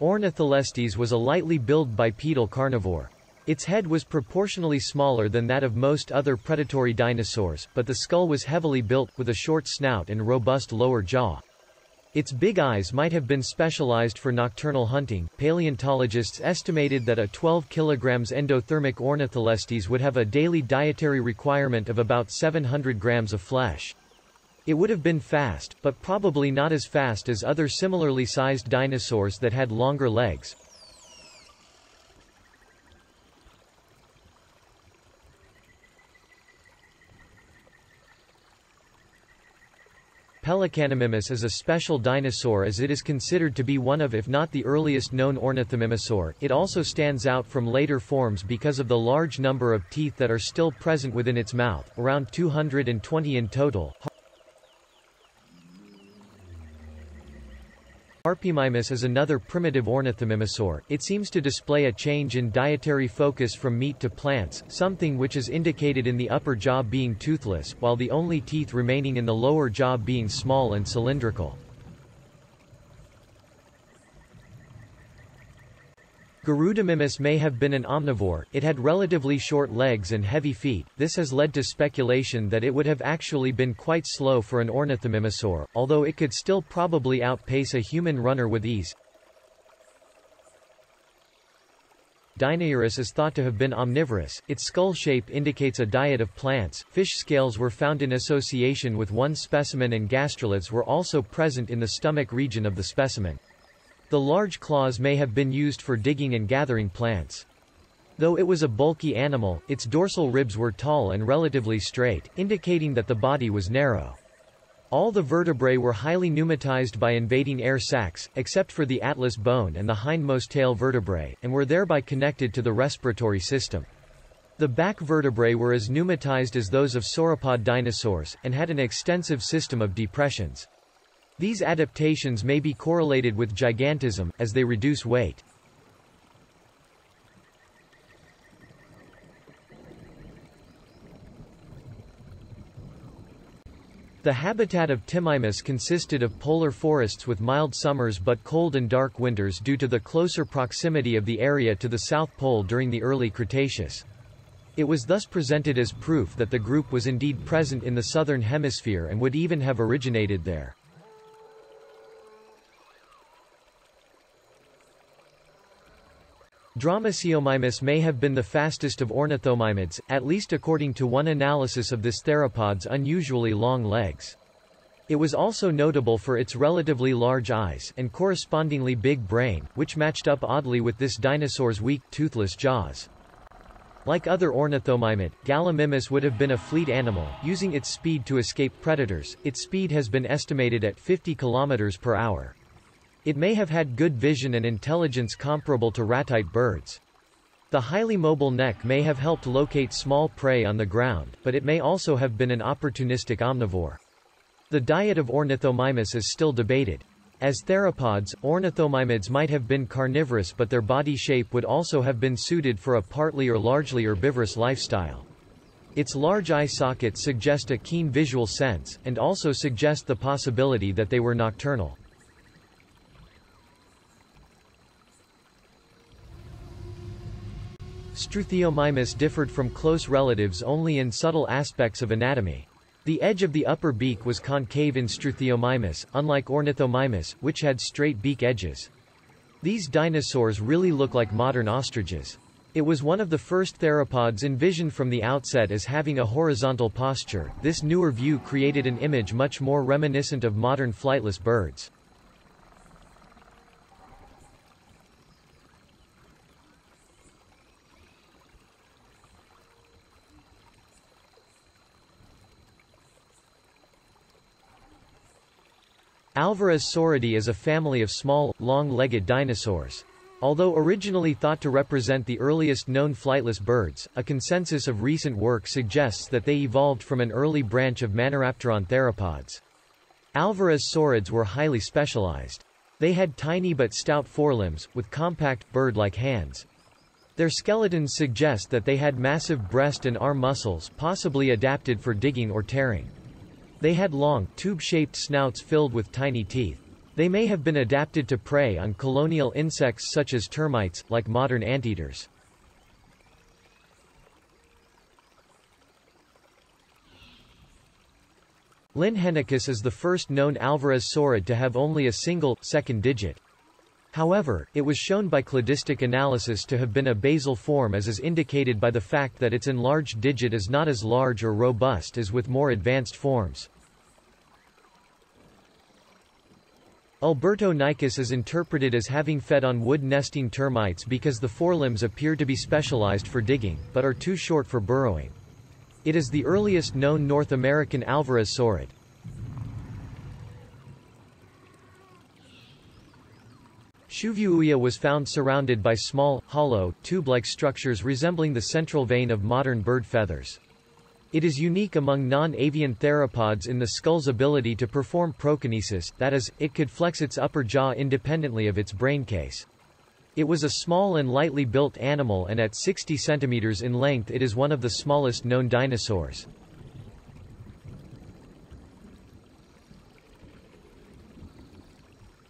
Ornitholestes was a lightly built bipedal carnivore. Its head was proportionally smaller than that of most other predatory dinosaurs, but the skull was heavily built, with a short snout and robust lower jaw. Its big eyes might have been specialized for nocturnal hunting. Paleontologists estimated that a 12 kg endothermic ornitholestes would have a daily dietary requirement of about 700 grams of flesh. It would have been fast, but probably not as fast as other similarly sized dinosaurs that had longer legs. Pelecanimimus is a special dinosaur as it is considered to be one of if not the earliest known ornithomimosaur. It also stands out from later forms because of the large number of teeth that are still present within its mouth, around 220 in total. Harpymimus is another primitive ornithomimosaur. It seems to display a change in dietary focus from meat to plants, something which is indicated in the upper jaw being toothless, while the only teeth remaining in the lower jaw being small and cylindrical. Garudamimus may have been an omnivore, it had relatively short legs and heavy feet, this has led to speculation that it would have actually been quite slow for an ornithomimosaur, although it could still probably outpace a human runner with ease. Deinonychus is thought to have been omnivorous, its skull shape indicates a diet of plants, fish scales were found in association with one specimen and gastroliths were also present in the stomach region of the specimen. The large claws may have been used for digging and gathering plants. Though it was a bulky animal, its dorsal ribs were tall and relatively straight, indicating that the body was narrow. All the vertebrae were highly pneumatized by invading air sacs, except for the atlas bone and the hindmost tail vertebrae, and were thereby connected to the respiratory system. The back vertebrae were as pneumatized as those of sauropod dinosaurs, and had an extensive system of depressions. These adaptations may be correlated with gigantism, as they reduce weight. The habitat of Timimus consisted of polar forests with mild summers but cold and dark winters due to the closer proximity of the area to the South Pole during the early Cretaceous. It was thus presented as proof that the group was indeed present in the southern hemisphere and would even have originated there. Dromiceiomimus may have been the fastest of ornithomimids, at least according to one analysis of this theropod's unusually long legs. It was also notable for its relatively large eyes and correspondingly big brain, which matched up oddly with this dinosaur's weak, toothless jaws. Like other ornithomimid, Gallimimus would have been a fleet animal, using its speed to escape predators. Its speed has been estimated at 50 km per hour. It may have had good vision and intelligence comparable to ratite birds. The highly mobile neck may have helped locate small prey on the ground, but it may also have been an opportunistic omnivore. The diet of Ornithomimus is still debated. As theropods, ornithomimids might have been carnivorous but their body shape would also have been suited for a partly or largely herbivorous lifestyle. Its large eye sockets suggest a keen visual sense, and also suggest the possibility that they were nocturnal. Struthiomimus differed from close relatives only in subtle aspects of anatomy. The edge of the upper beak was concave in Struthiomimus, unlike Ornithomimus, which had straight beak edges. These dinosaurs really look like modern ostriches. It was one of the first theropods envisioned from the outset as having a horizontal posture. This newer view created an image much more reminiscent of modern flightless birds. Alvarezsauridae is a family of small, long-legged dinosaurs. Although originally thought to represent the earliest known flightless birds, a consensus of recent work suggests that they evolved from an early branch of Maniraptoran theropods. Alvarezsaurids were highly specialized. They had tiny but stout forelimbs, with compact, bird-like hands. Their skeletons suggest that they had massive breast and arm muscles possibly adapted for digging or tearing. They had long, tube-shaped snouts filled with tiny teeth. They may have been adapted to prey on colonial insects such as termites, like modern anteaters. Linhenykus is the first known Alvarezsaurid to have only a single, second digit. However, it was shown by cladistic analysis to have been a basal form as is indicated by the fact that its enlarged digit is not as large or robust as with more advanced forms. Albertonykus is interpreted as having fed on wood-nesting termites because the forelimbs appear to be specialized for digging, but are too short for burrowing. It is the earliest known North American Alvarez saurid. Shuvuuia was found surrounded by small, hollow, tube-like structures resembling the central vein of modern bird feathers. It is unique among non-avian theropods in the skull's ability to perform prokinesis, that is, it could flex its upper jaw independently of its braincase. It was a small and lightly built animal and at 60 centimeters in length it is one of the smallest known dinosaurs.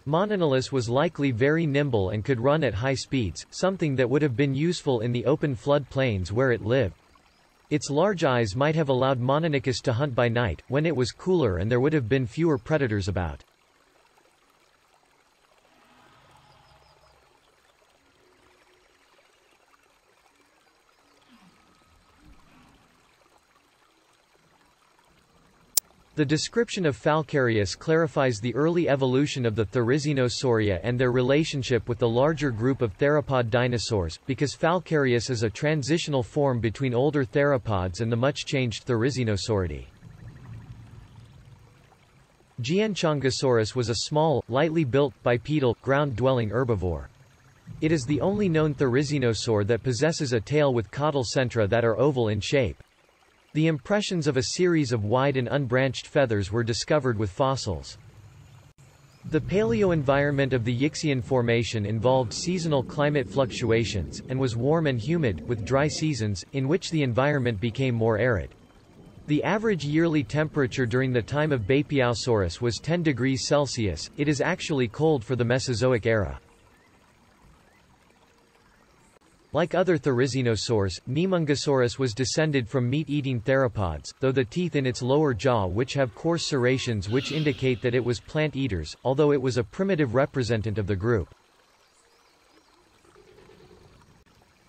Montanalus was likely very nimble and could run at high speeds, something that would have been useful in the open flood plains where it lived. Its large eyes might have allowed Mononychus to hunt by night, when it was cooler and there would have been fewer predators about. The description of Falcarius clarifies the early evolution of the Therizinosauria and their relationship with the larger group of theropod dinosaurs, because Falcarius is a transitional form between older theropods and the much-changed Therizinosauridae. Jianchangosaurus was a small, lightly built, bipedal, ground-dwelling herbivore. It is the only known therizinosaur that possesses a tail with caudal centra that are oval in shape. The impressions of a series of wide and unbranched feathers were discovered with fossils. The paleoenvironment of the Yixian Formation involved seasonal climate fluctuations, and was warm and humid, with dry seasons, in which the environment became more arid. The average yearly temperature during the time of Beipiaosaurus was 10 degrees Celsius, it is actually cold for the Mesozoic era. Like other therizinosaurs, Neimongosaurus was descended from meat-eating theropods, though the teeth in its lower jaw which have coarse serrations which indicate that it was plant-eaters, although it was a primitive representant of the group.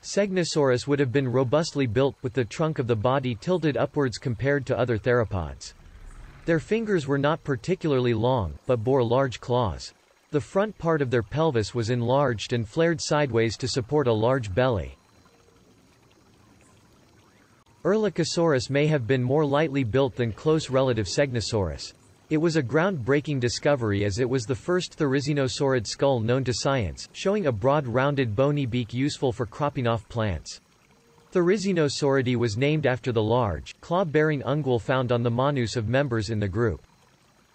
Segnosaurus would have been robustly built, with the trunk of the body tilted upwards compared to other theropods. Their fingers were not particularly long, but bore large claws. The front part of their pelvis was enlarged and flared sideways to support a large belly. Erlikosaurus may have been more lightly built than close relative Segnosaurus. It was a ground-breaking discovery as it was the first therizinosaurid skull known to science, showing a broad rounded bony beak useful for cropping off plants. Therizinosauridae was named after the large, claw-bearing ungual found on the manus of members in the group.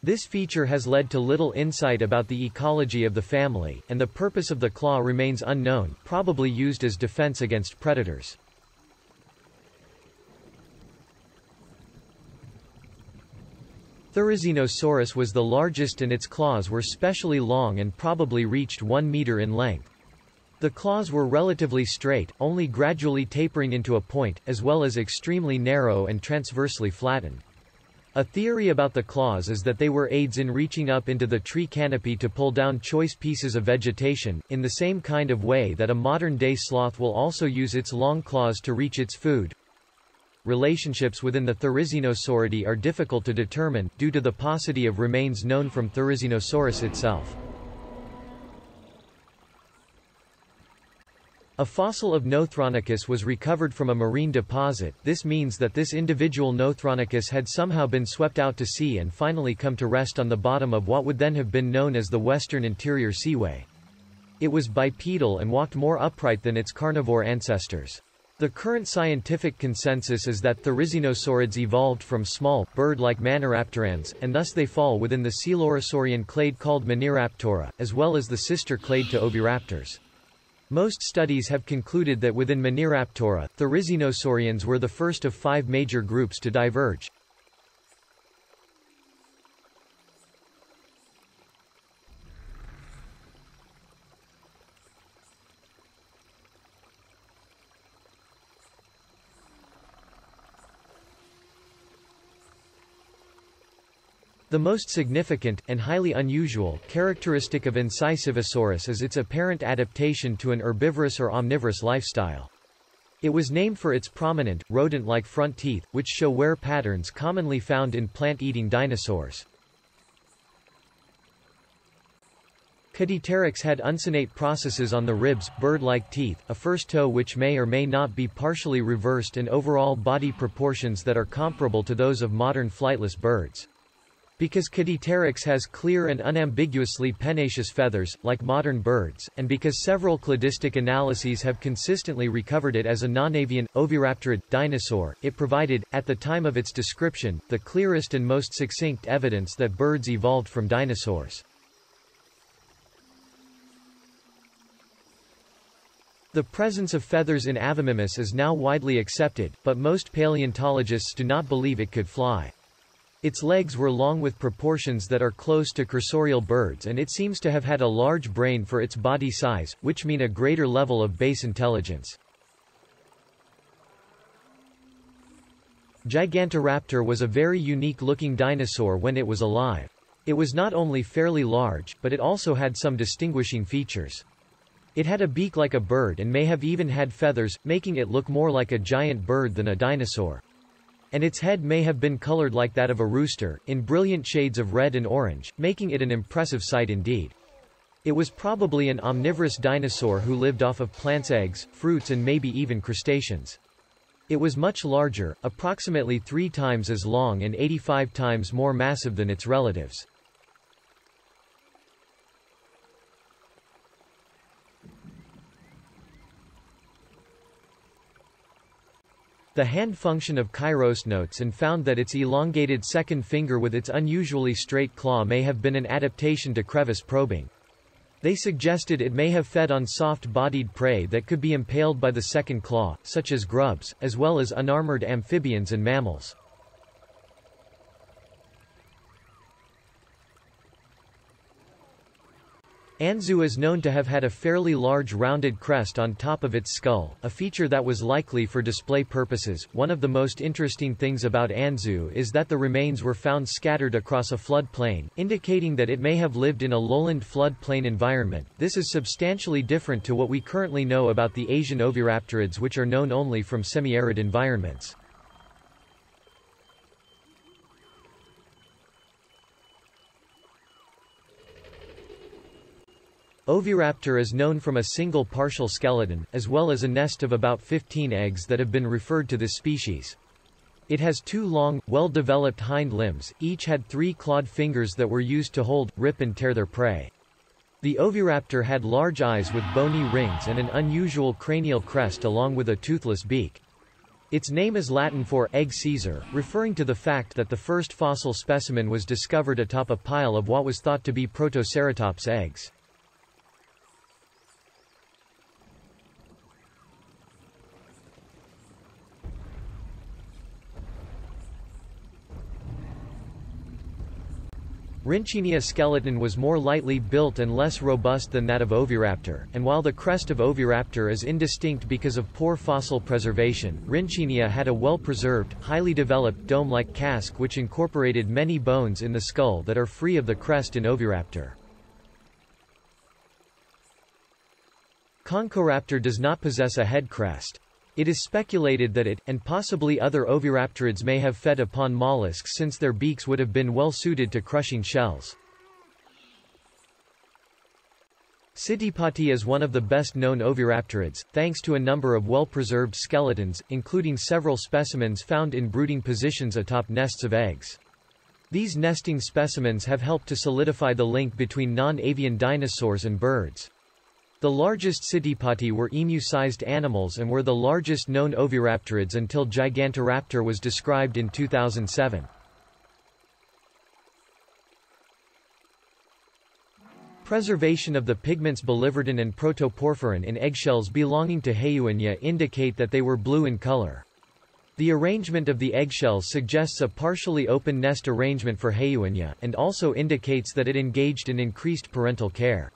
This feature has led to little insight about the ecology of the family, and the purpose of the claw remains unknown, probably used as defense against predators. Therizinosaurus was the largest and its claws were specially long and probably reached 1 meter in length. The claws were relatively straight, only gradually tapering into a point, as well as extremely narrow and transversely flattened. A theory about the claws is that they were aids in reaching up into the tree canopy to pull down choice pieces of vegetation, in the same kind of way that a modern-day sloth will also use its long claws to reach its food. Relationships within the Therizinosauridae are difficult to determine, due to the paucity of remains known from Therizinosaurus itself. A fossil of Nothronychus was recovered from a marine deposit, this means that this individual Nothronychus had somehow been swept out to sea and finally come to rest on the bottom of what would then have been known as the Western Interior Seaway. It was bipedal and walked more upright than its carnivore ancestors. The current scientific consensus is that therizinosaurids evolved from small, bird-like Maniraptorans, and thus they fall within the coelurosaurian clade called Maniraptora, as well as the sister clade to Oviraptors. Most studies have concluded that within Maniraptora, therizinosaurians were the first of five major groups to diverge. The most significant, and highly unusual, characteristic of Incisivosaurus is its apparent adaptation to an herbivorous or omnivorous lifestyle. It was named for its prominent, rodent-like front teeth, which show wear patterns commonly found in plant-eating dinosaurs. Caudipteryx had uncinate processes on the ribs, bird-like teeth, a first toe which may or may not be partially reversed and overall body proportions that are comparable to those of modern flightless birds. Because Caudipteryx has clear and unambiguously pennaceous feathers, like modern birds, and because several cladistic analyses have consistently recovered it as a non-avian, oviraptorid, dinosaur, it provided, at the time of its description, the clearest and most succinct evidence that birds evolved from dinosaurs. The presence of feathers in Avimimus is now widely accepted, but most paleontologists do not believe it could fly. Its legs were long with proportions that are close to cursorial birds and it seems to have had a large brain for its body size, which mean a greater level of base intelligence. Gigantoraptor was a very unique-looking dinosaur when it was alive. It was not only fairly large, but it also had some distinguishing features. It had a beak like a bird and may have even had feathers, making it look more like a giant bird than a dinosaur. And its head may have been colored like that of a rooster, in brilliant shades of red and orange, making it an impressive sight indeed. It was probably an omnivorous dinosaur who lived off of plants' eggs, fruits and maybe even crustaceans. It was much larger, approximately three times as long and 85 times more massive than its relatives. The hand function of Chirostenotes and found that its elongated second finger with its unusually straight claw may have been an adaptation to crevice probing. They suggested it may have fed on soft-bodied prey that could be impaled by the second claw, such as grubs, as well as unarmored amphibians and mammals. Anzu is known to have had a fairly large rounded crest on top of its skull, a feature that was likely for display purposes. One of the most interesting things about Anzu is that the remains were found scattered across a floodplain, indicating that it may have lived in a lowland floodplain environment. This is substantially different to what we currently know about the Asian oviraptorids which are known only from semi-arid environments. Oviraptor is known from a single partial skeleton, as well as a nest of about 15 eggs that have been referred to this species. It has two long, well-developed hind limbs, each had three clawed fingers that were used to hold, rip and tear their prey. The oviraptor had large eyes with bony rings and an unusual cranial crest along with a toothless beak. Its name is Latin for egg seizer, referring to the fact that the first fossil specimen was discovered atop a pile of what was thought to be Protoceratops eggs. Rinchenia skeleton was more lightly built and less robust than that of Oviraptor, and while the crest of Oviraptor is indistinct because of poor fossil preservation, Rinchenia had a well-preserved, highly developed dome-like casque which incorporated many bones in the skull that are free of the crest in Oviraptor. Conchoraptor does not possess a head crest. It is speculated that it, and possibly other oviraptorids may have fed upon mollusks since their beaks would have been well suited to crushing shells. Citipati is one of the best-known oviraptorids, thanks to a number of well-preserved skeletons, including several specimens found in brooding positions atop nests of eggs. These nesting specimens have helped to solidify the link between non-avian dinosaurs and birds. The largest Citipati were emu-sized animals and were the largest known oviraptorids until Gigantoraptor was described in 2007. Preservation of the pigments biliverdin and protoporphyrin in eggshells belonging to Heyuania indicate that they were blue in color. The arrangement of the eggshells suggests a partially open nest arrangement for Heyuania, and also indicates that it engaged in increased parental care.